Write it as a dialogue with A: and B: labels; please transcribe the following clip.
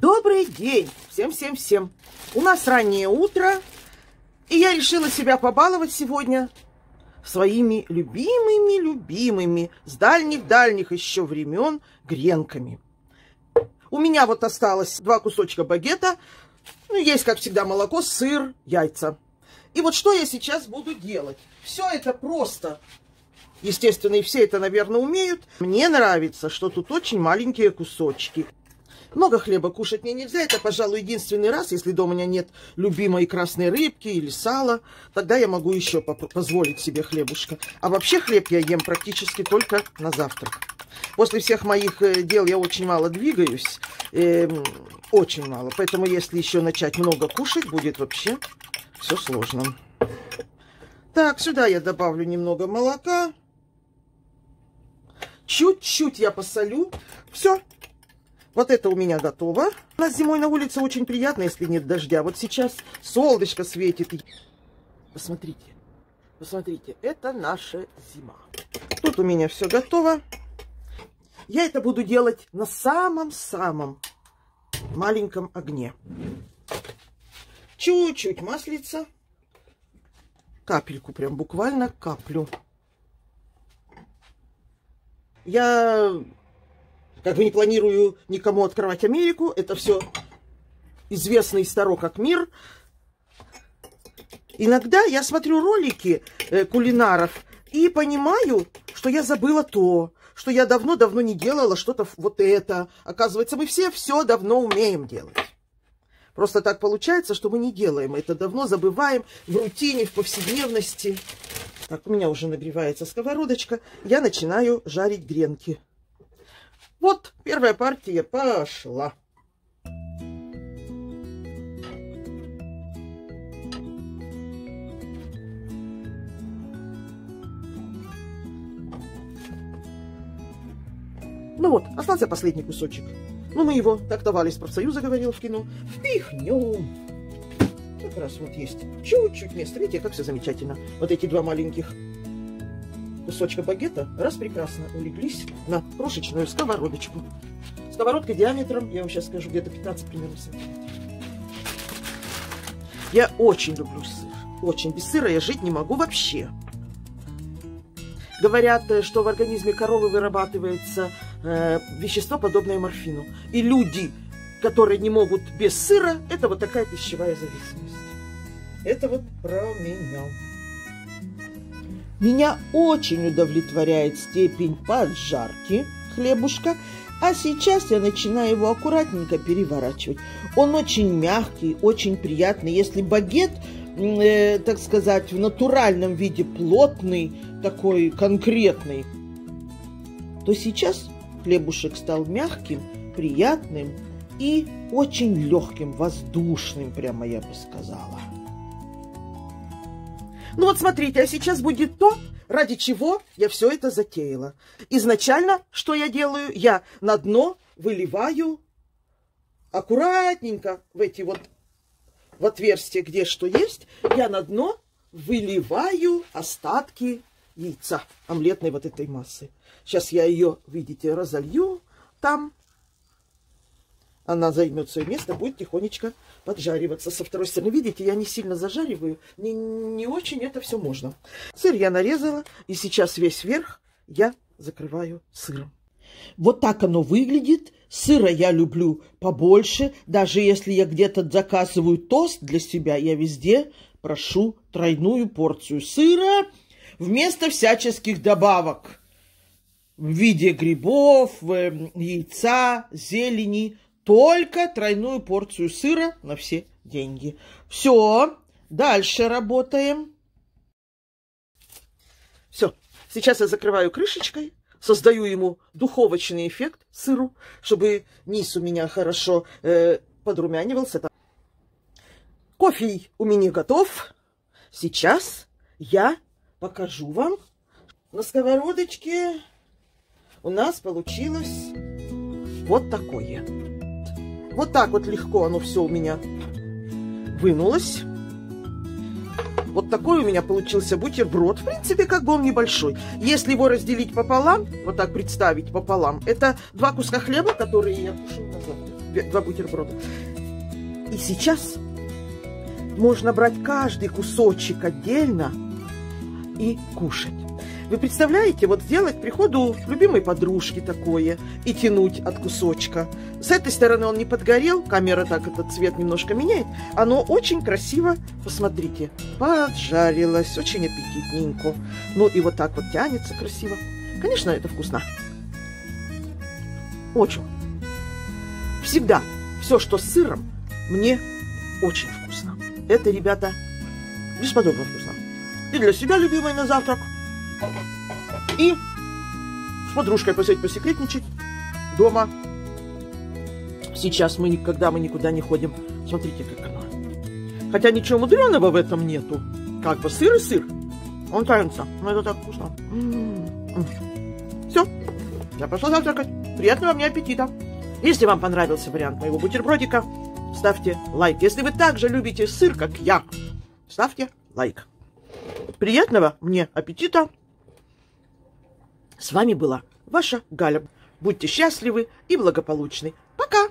A: Добрый день всем-всем-всем. У нас раннее утро, и я решила себя побаловать сегодня своими любимыми-любимыми с дальних-дальних еще времен гренками. У меня вот осталось два кусочка багета, ну, есть, как всегда, молоко, сыр, яйца. И вот что я сейчас буду делать? Все это просто. Естественно, и все это, наверное, умеют. Мне нравится, что тут очень маленькие кусочки. Много хлеба кушать мне нельзя. Это, пожалуй, единственный раз, если дома у меня нет любимой красной рыбки или сала. Тогда я могу еще позволить себе хлебушка. А вообще хлеб я ем практически только на завтрак. После всех моих э, дел я очень мало двигаюсь. Э, очень мало. Поэтому если еще начать много кушать, будет вообще все сложно. Так, сюда я добавлю немного молока. Чуть-чуть я посолю. Все, вот это у меня готово. У нас зимой на улице очень приятно, если нет дождя. Вот сейчас солнышко светит. Посмотрите, посмотрите, это наша зима. Тут у меня все готово. Я это буду делать на самом-самом маленьком огне. Чуть-чуть маслица. Капельку, прям буквально каплю. Я как бы не планирую никому открывать Америку. Это все известный старо как мир. Иногда я смотрю ролики э, кулинаров и понимаю, что я забыла то, что я давно-давно не делала что-то вот это. Оказывается, мы все все давно умеем делать. Просто так получается, что мы не делаем это давно, забываем в рутине, в повседневности. Так, у меня уже нагревается сковородочка. Я начинаю жарить гренки. Вот, первая партия пошла. Ну вот, остался последний кусочек. Ну, мы его, так товарищ профсоюза говорил в кино, впихнем. Как раз вот есть чуть-чуть места. Видите, как все замечательно. Вот эти два маленьких кусочка багета раз прекрасно улеглись на крошечную сковородочку. Сковородка диаметром, я вам сейчас скажу, где-то 15 примерно сантиметров. Я очень люблю сыр. Очень. Без сыра я жить не могу вообще. Говорят, э, что в организме коровы вырабатывается э, вещество, подобное морфину. И люди, которые не могут без сыра, это вот такая пищевая зависимость. Это вот про меня. Меня очень удовлетворяет степень поджарки хлебушка, а сейчас я начинаю его аккуратненько переворачивать. Он очень мягкий, очень приятный. Если багет, э, так сказать, в натуральном виде плотный, такой конкретный, то сейчас хлебушек стал мягким, приятным и очень легким, воздушным, прямо я бы сказала. Ну вот смотрите, а сейчас будет то, ради чего я все это затеяла. Изначально, что я делаю? Я на дно выливаю аккуратненько в эти вот, в отверстия, где что есть, я на дно выливаю остатки яйца, омлетной вот этой массы. Сейчас я ее, видите, разолью там она займет свое место, будет тихонечко поджариваться. Со второй стороны, видите, я не сильно зажариваю, не, не очень это все можно. Сыр я нарезала, и сейчас весь верх я закрываю сыром. Вот так оно выглядит. Сыра я люблю побольше. Даже если я где-то заказываю тост для себя, я везде прошу тройную порцию сыра вместо всяческих добавок в виде грибов, яйца, зелени только тройную порцию сыра на все деньги. Все, дальше работаем. Все, сейчас я закрываю крышечкой, создаю ему духовочный эффект сыру, чтобы низ у меня хорошо э, подрумянивался. Кофе у меня готов. Сейчас я покажу вам. На сковородочке у нас получилось вот такое. Вот так вот легко оно все у меня вынулось. Вот такой у меня получился бутерброд. В принципе, как бы он небольшой. Если его разделить пополам, вот так представить пополам, это два куска хлеба, которые я кушаю на завтрак. два бутерброда. И сейчас можно брать каждый кусочек отдельно и кушать. Вы представляете, вот сделать приходу любимой подружки такое и тянуть от кусочка. С этой стороны он не подгорел, камера так этот цвет немножко меняет. Оно очень красиво, посмотрите, поджарилось, очень аппетитненько. Ну и вот так вот тянется красиво. Конечно, это вкусно. Очень. Всегда все, что с сыром, мне очень вкусно. Это, ребята, бесподобно вкусно. И для себя любимый на завтрак – и с подружкой посидеть, посекретничать дома. Сейчас мы никогда мы никуда не ходим. Смотрите, как оно. Хотя ничего мудреного в этом нету. Как бы сыр и сыр. Он тянется. Но это так вкусно. Все. Я пошла завтракать. Приятного мне аппетита. Если вам понравился вариант моего бутербродика, ставьте лайк. Если вы также любите сыр, как я, ставьте лайк. Приятного мне аппетита. С вами была ваша Галя. Будьте счастливы и благополучны. Пока!